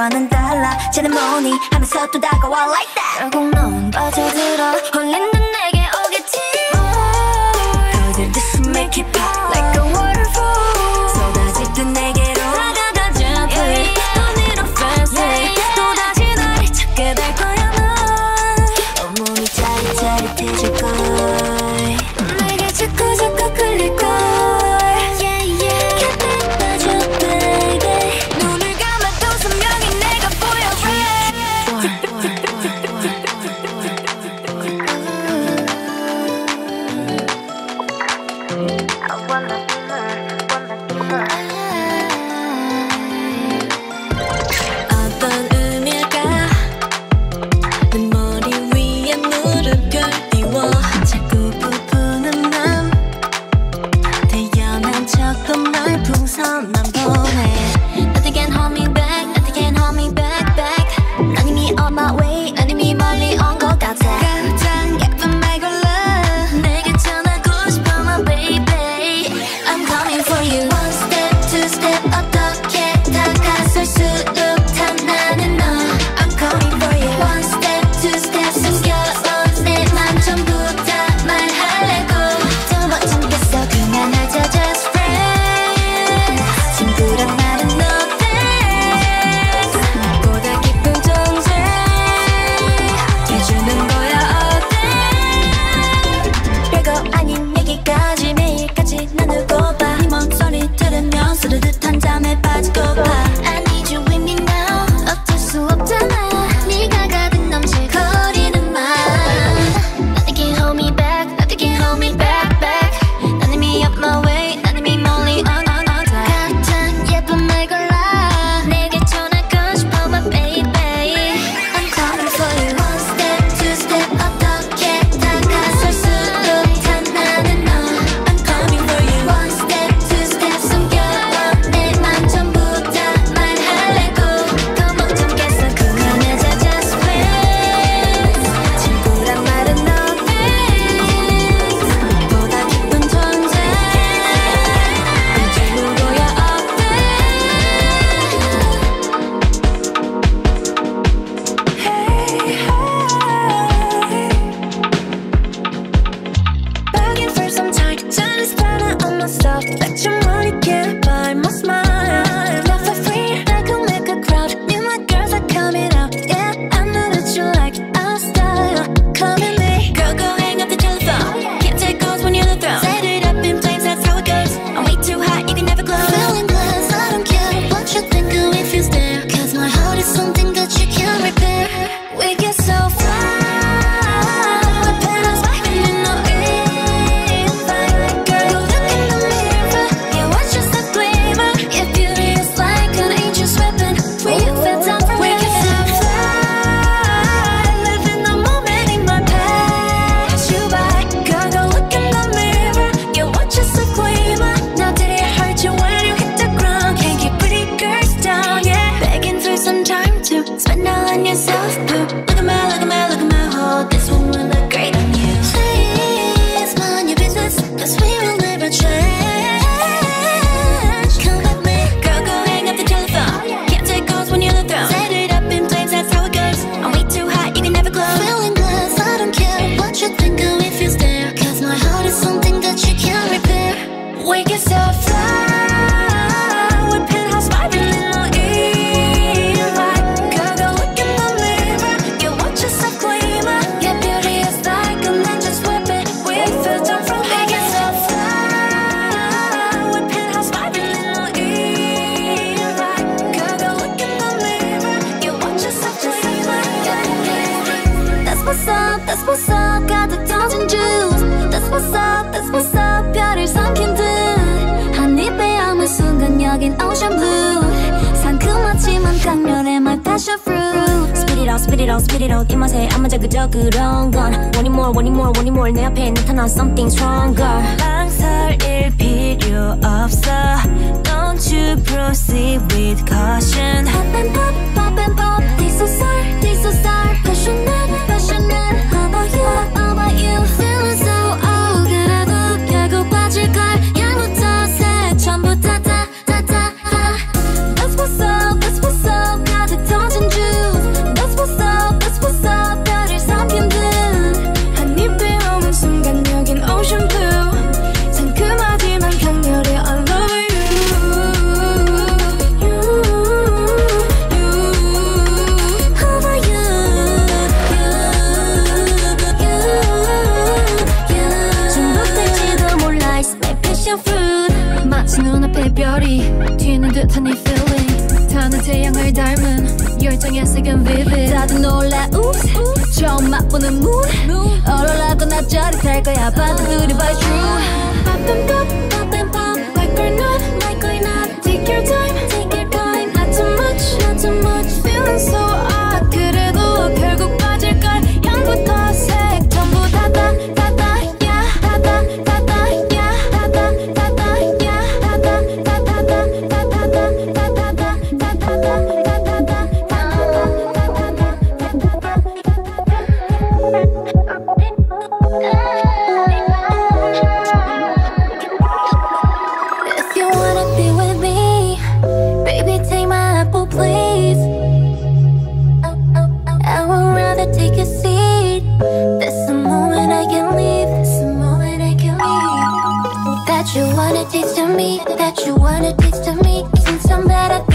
과는 달라. 쟤는 뭐니 하면서 또 다가와 like that. 결국 넌 빠져들어. 홀린 Spit it out 입맛에 안 맞아 그저 그런 건 Wanting more wanting more wanting more 내 앞에 나타나 something stronger 망설일 필요 없어 Don't you proceed with caution Pop and pop pop and pop This is our 약속은 vivid. 다들 놀라운 처음 맛보는 mood 얼얼하고 나 짜릿할 거야. 바다 둘이 by true. 빠빰빰 빠빰빰 like or not like or not take your time take your time. Not too much not too much. me that you wanna teach to me. since I'm better?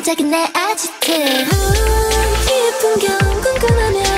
반짝인 내 아지트. 음, 깊은 경 궁금하면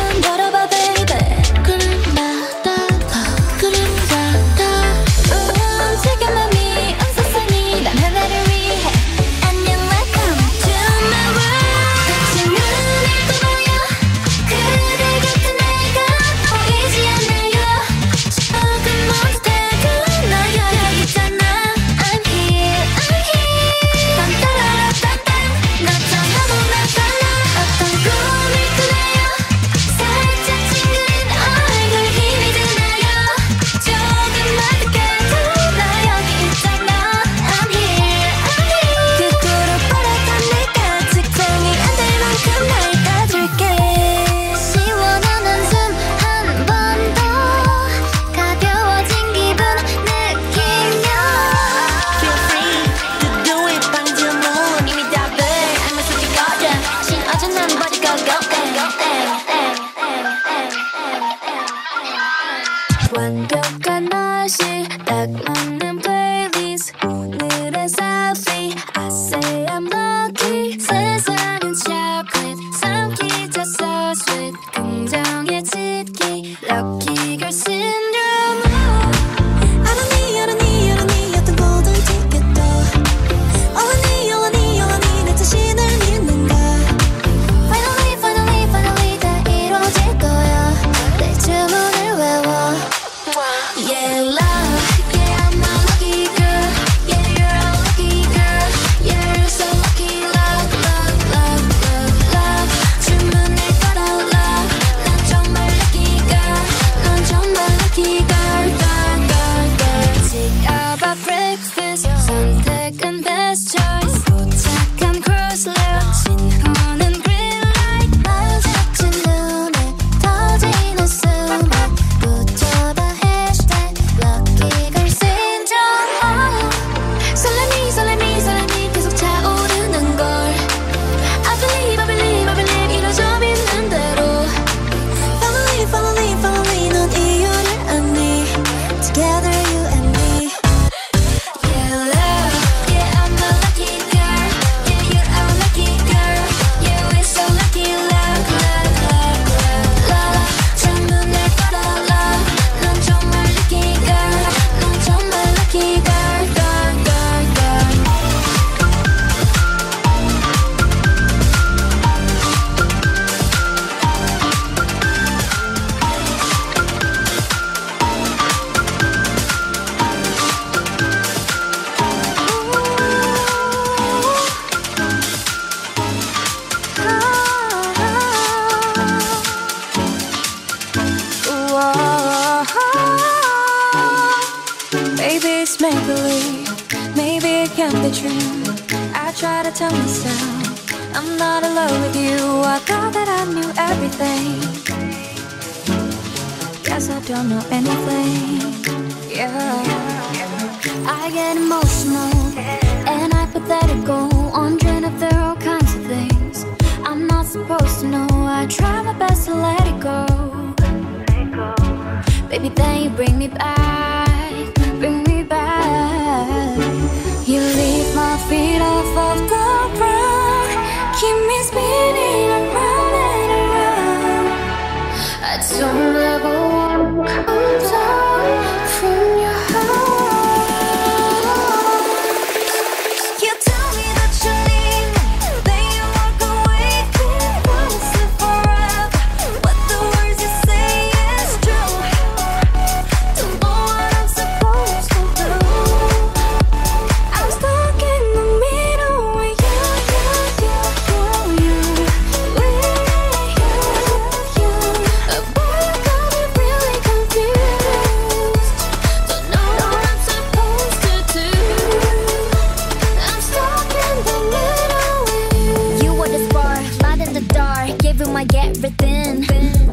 get within.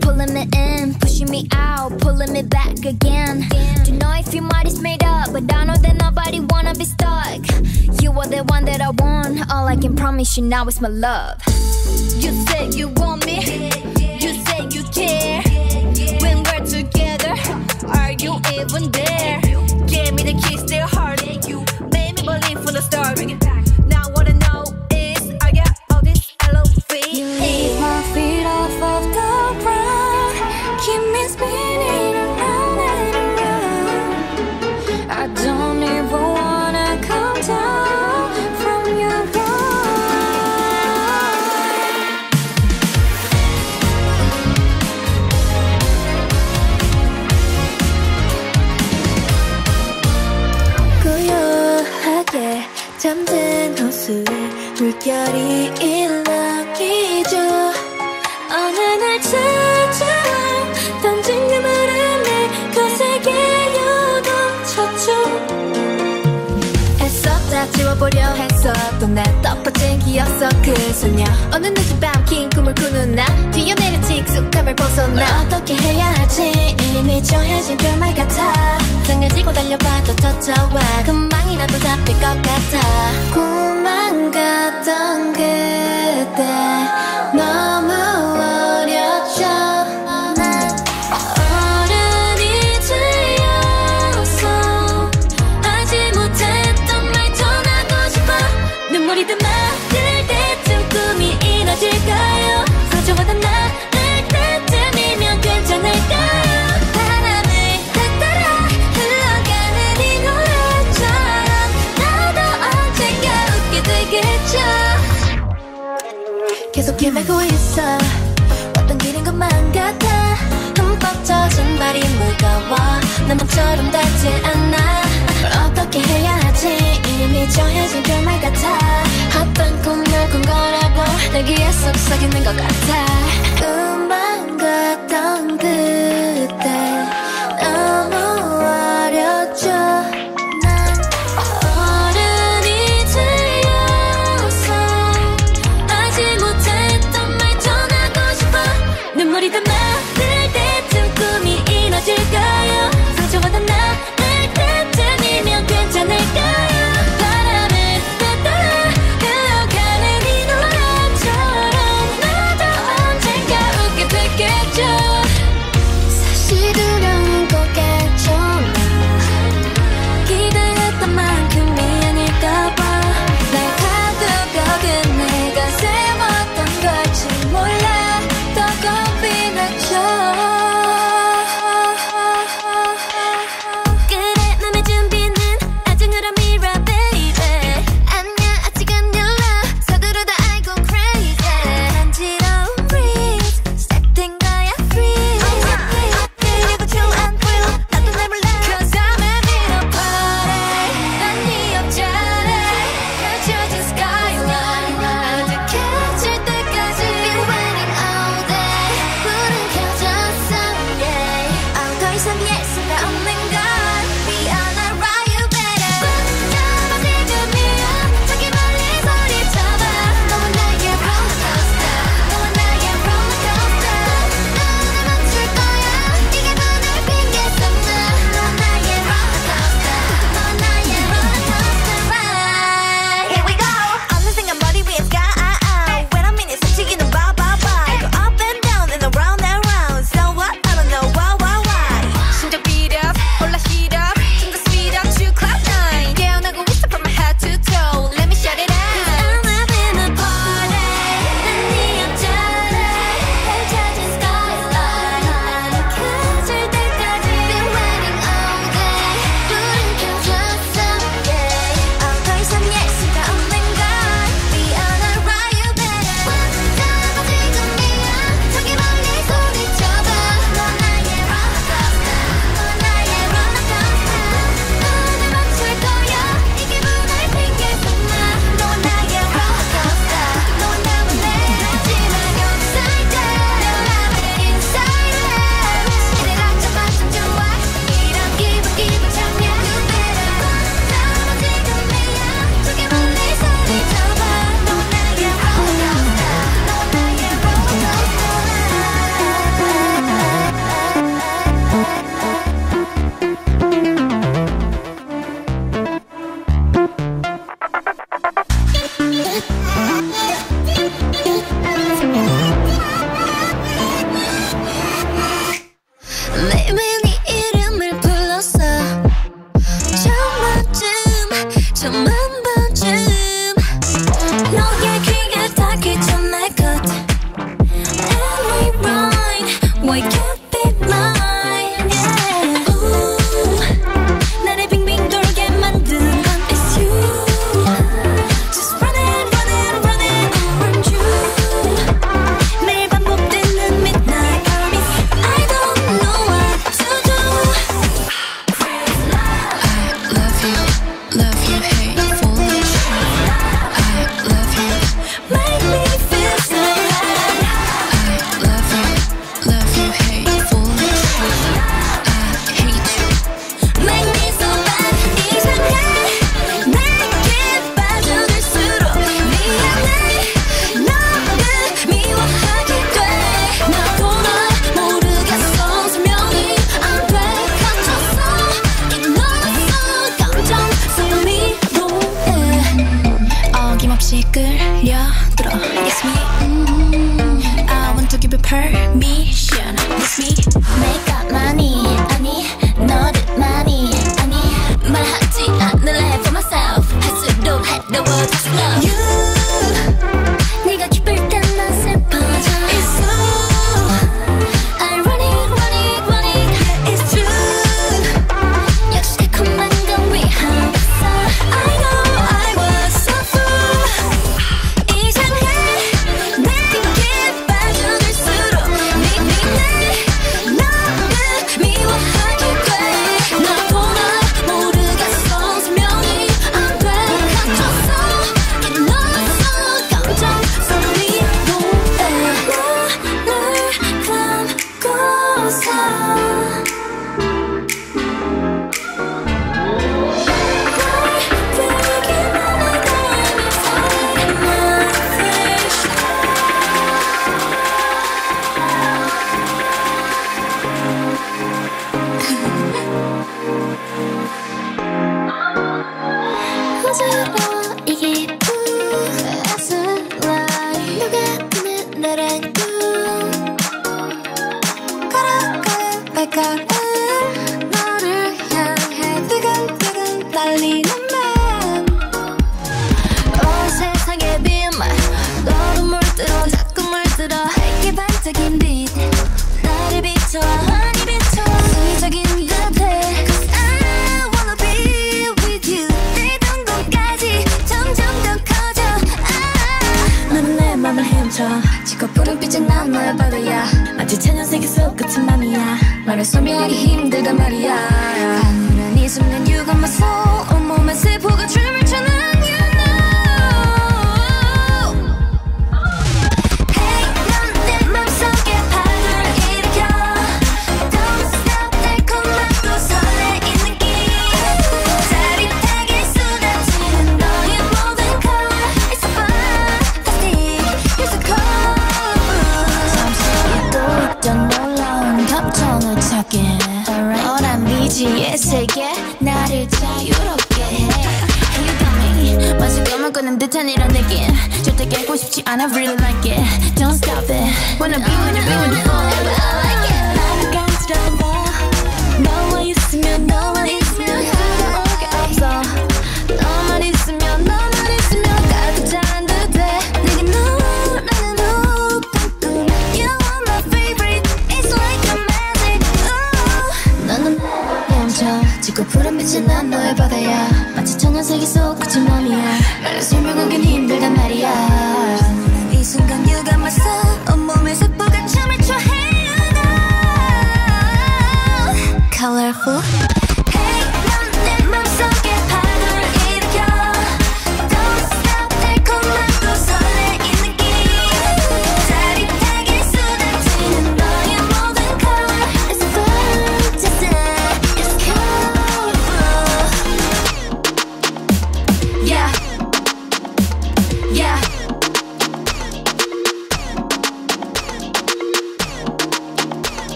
Pulling me in, pushing me out, pulling me back again. Don't know if your mind is made up, but I know that nobody wanna be stuck. You are the one that I want. All I can promise you now is my love. You said you want me, you said you care. When we're together, are you even there? 있어 그 소녀. 어느 늦은 밤 긴 꿈을 꾸는 나. 뛰어내린 익숙함을 벗어나. 어떻게 해야 하지? 이미 정해진 별말 같아. 등을 지고 달려봐도 쫓아와. 금방이라도 잡힐 것 같아. 꿈만 같던 그때 너무 계속 헤매고 있어. 어떤 길인 것만 같아. 흠뻑 젖은 발이 무거워. 나만처럼 닿지 않아. 어떻게 해야 하지? 이미 정해진 결말 같아. 어떤 꿈을 꾼 거라고 내 귀에 속삭이는 것 같아. 꿈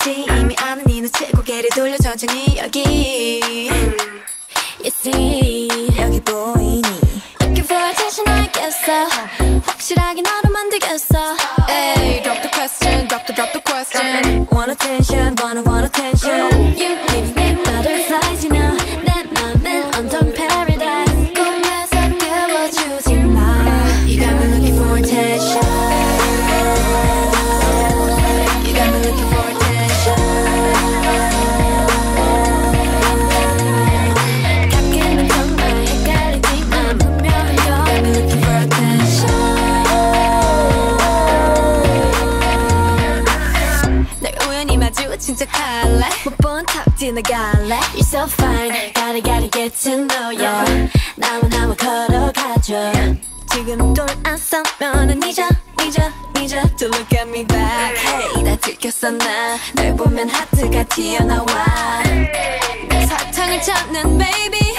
알지 이미 아는 이 눈치 고개를 돌려 천천히 여기 You see 여기 보이니 이렇게 보여 자신 알겠어 확실하게 너를 만들겠어 Hey drop the question drop the drop the question Want attention the gala You're so fine Gotta gotta get to know ya 나만 나만 걸어가죠 지금 돌아서면은 잊어 잊어 잊어 To look at me back Hey 나 들켰어 나널 보면 하트가 튀어나와 사탕을 찾는 baby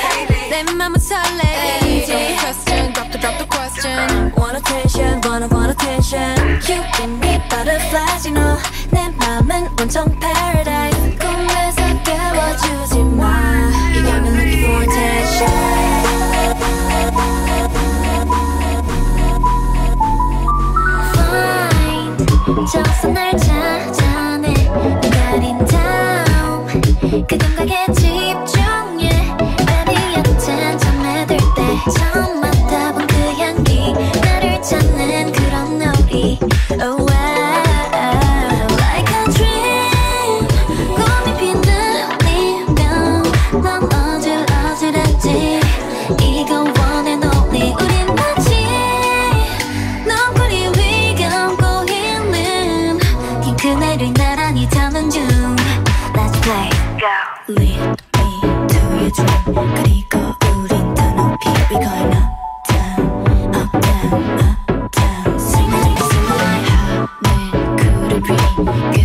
내 맘은 설레 Don't question drop the drop the question Want attention wanna want attention You give me butterflies you know 내 맘은 온통 paradise 날 찾아내. 기다린 다음. 그 감각에 지 Yeah.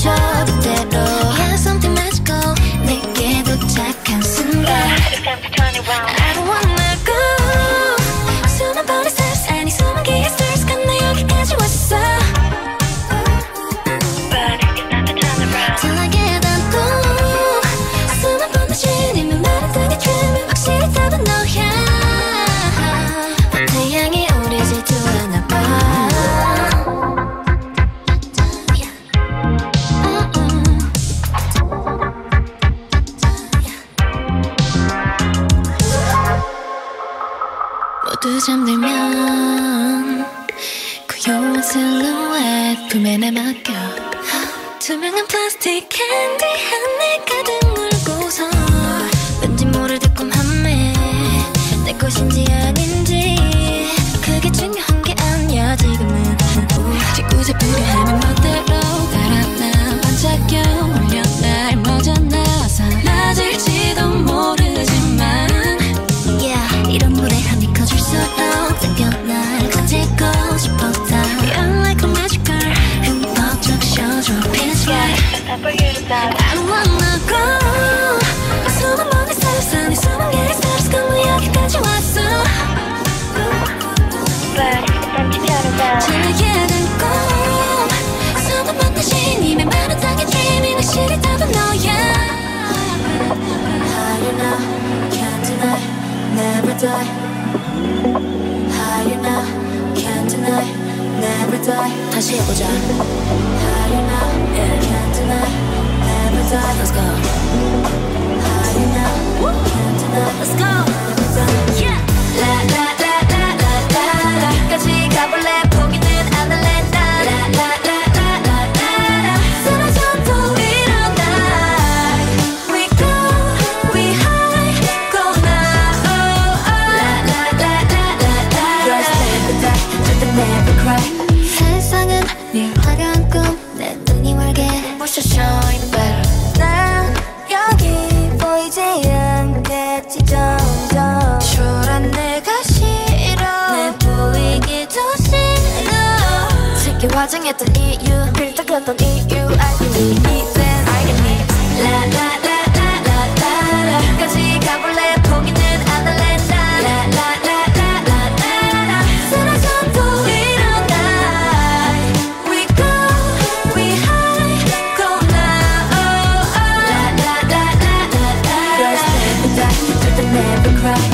저 그대로 Yeah something magical. 내게 도착한 die. Can't deny. Never die. can't deny. Never die. Let's go. Higher can't deny. Let's go. 짜증했던 이유 필딱했던 이유 알겠니 이젠 알겠니 라라라라라라까지 가볼래 포기는 안 할래 나 라라라라라라 사라져도 일어나 We go we high go now 라라라라라라 Girls never die 절대 never cry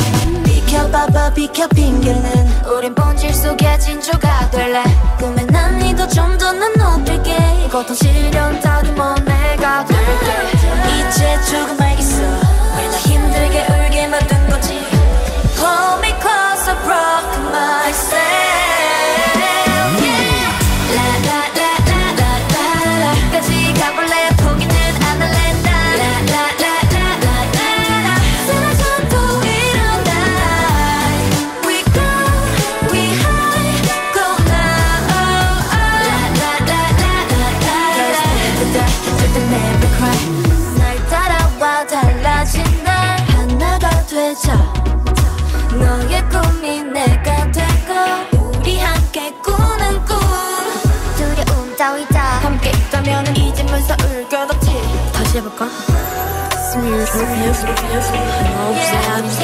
비켜봐봐 비켜 핑계는 우린 본질 속에 진주가 될래 좀더는 높일게. 이것도 시련 따윈 뭐 내가 될게. 이제 조금 알겠어. 왜 나 힘들게 울게 만든 거지? Hold me closer, rock my s e ciebie kocham Zmienisz mnie w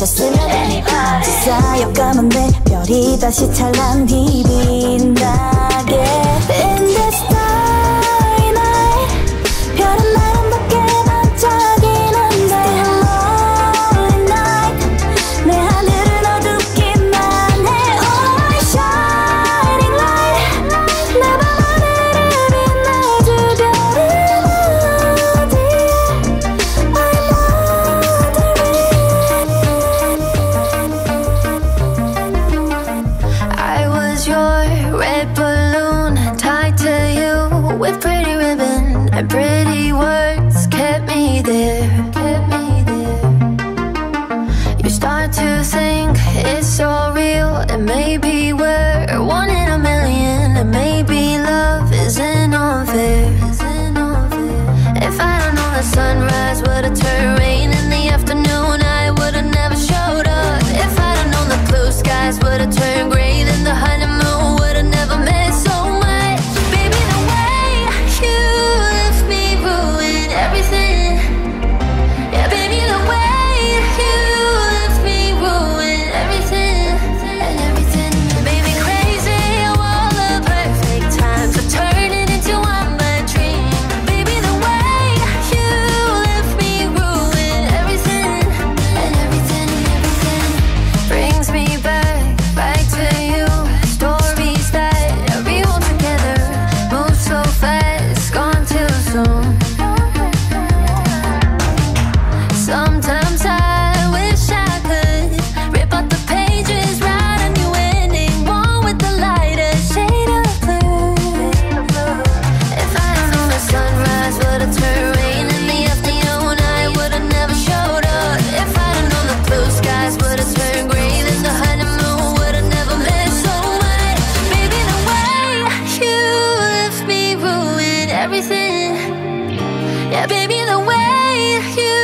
just anybody 쌓여가면 내 별이 다시 찬란히 빛나게. Yeah, baby, the way you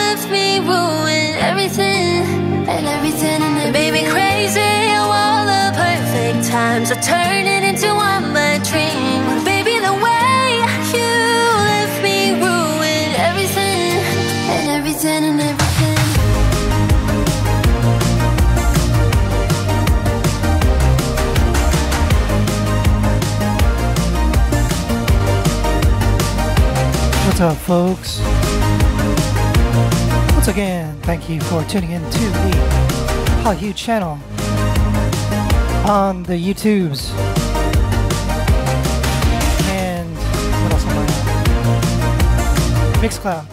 left me ruined everything and everything and everything. Baby, crazy, all the perfect times are turning. What's up, folks? Once again, thank you for tuning in to the Hollywood channel on the YouTubes. And what else am I? Mixcloud.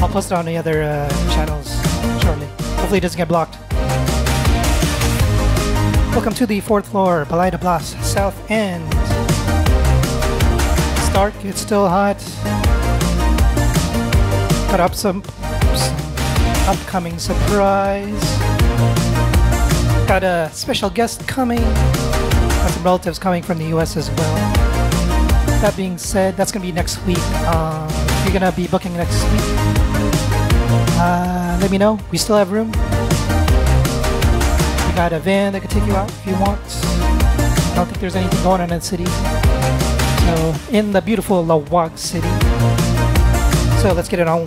I'll post it on the other uh, channels shortly. Hopefully it doesn't get blocked. Welcome to the fourth floor, Balay da South End dark, it's still hot. Got up some, some upcoming surprise. Got a special guest coming. Got some relatives coming from the US as well. That being said, that's gonna be next week. Um, if you're gonna be booking next week, uh, let me know. We still have room. We got a van that could take you out if you want. I don't think there's anything going on in the city. So, in the beautiful Laoag City. So, let's get it on.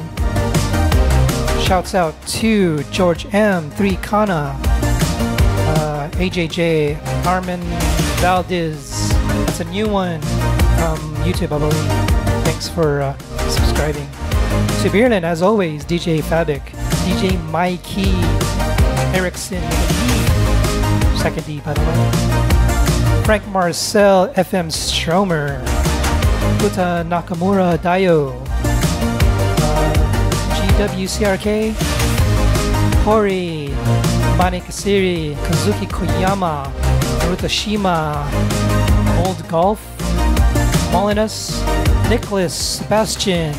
Shouts out to George M, 3 Kana, uh, AJJ, Armin Valdez. That's a new one from YouTube, I believe. Thanks for uh, subscribing. To Bierlin, as always, DJ Fabic, DJ Mikey, Erickson, second D, by the way. Frank Marcel, FM Stromer, Uta Nakamura Dayo, uh, GWCRK, Hori, Manik Siri, Kazuki Koyama, Naruto Old Golf, Molinus, Nicholas, Sebastian,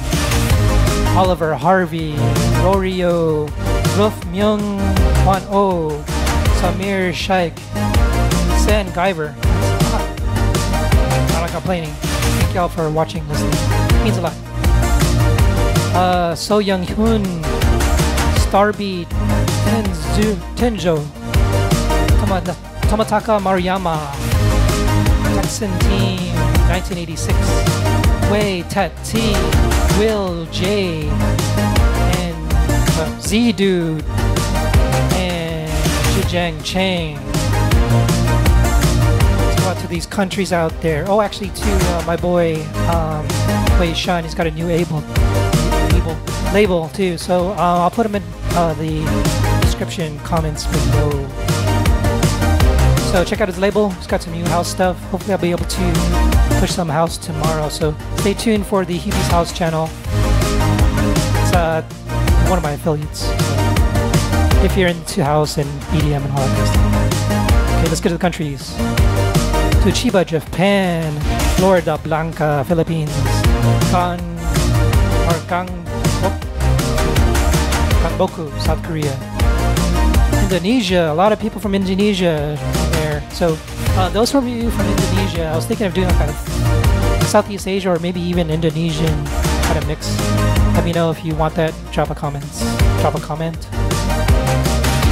Oliver Harvey, Rorio, Ruf Myung, Juan O, Samir Shaikh, San Guyver. Complaining. Thank y'all for watching, listening. It means a lot. Uh, So Young Hoon, Starbeat, Tenzu, Tenjo, Tomata- Tomataka Maruyama, Texan Team, 1986, Wei Tat T, Will J, and uh, Z Dude, and Zhejiang Chang. To these countries out there. Oh, actually, to uh, my boy, um, Wei Shun, he's got a new able, label, label too. So uh, I'll put him in uh, the description comments below. So check out his label. He's got some new house stuff. Hopefully, I'll be able to push some house tomorrow. So stay tuned for the Hyoobee's House channel. It's uh, one of my affiliates. If you're into house and EDM and all that stuff. Okay, let's get to the countries. Chiba, Japan. Floridablanca, Philippines. Gan or Gang Ganboku, South Korea. Indonesia, a lot of people from Indonesia there. So uh, those from you from Indonesia, I was thinking of doing a kind of Southeast Asia or maybe even Indonesian kind of mix. Let me know if you want that. Drop a comment. Drop a comment.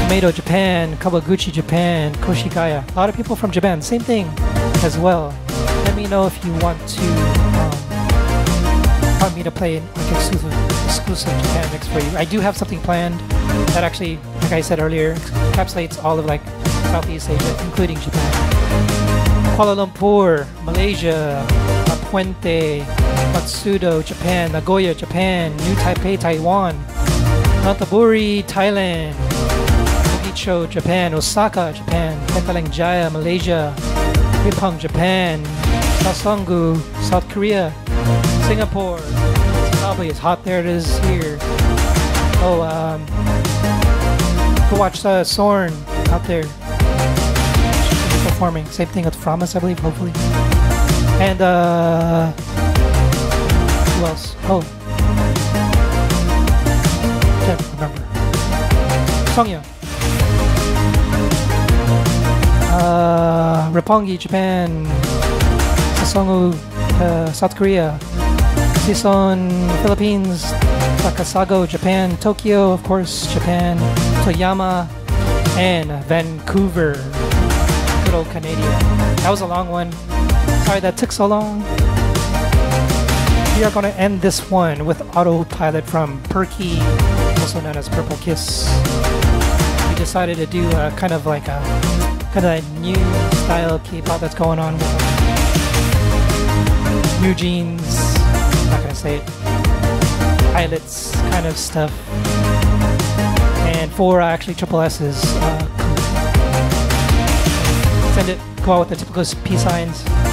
Tomato Japan, Kawaguchi Japan, Koshigaya. A lot of people from Japan, same thing as well. Let me know if you want to um, want me to play an like exclusive exclusive Japan mix for you. I do have something planned that actually, like I said earlier, encapsulates all of like Southeast Asia, including Japan. Kuala Lumpur, Malaysia, La Puente, Matsudo, Japan, Nagoya, Japan, New Taipei, Taiwan, Nonthaburi, Thailand, Mogicho, Japan, Osaka, Japan, Petaling Jaya, Malaysia, Ripon, Japan, Sasangu, South Korea, Singapore. It's probably as hot there. It is here. Oh, um, go watch uh, Sorn out there. She's performing. Same thing with fromis, I believe. Hopefully. And uh, who else? Oh, can't remember. Songya. Roppongi, Japan. Sasongu, uh, South Korea. Sison, Philippines. Takasago, Japan. Tokyo, of course, Japan. Toyama, and Vancouver. Good old Canadian. That was a long one. Sorry that took so long. We are going to end this one with Autopilot from Perky, also known as Purple Kiss. We decided to do a kind of like a kind of a new style K-pop that's going on with NewJeans. I'm not gonna say it. Pilots kind of stuff. And four uh, actually triple S's. Uh, send it. Go out with the typical peace signs.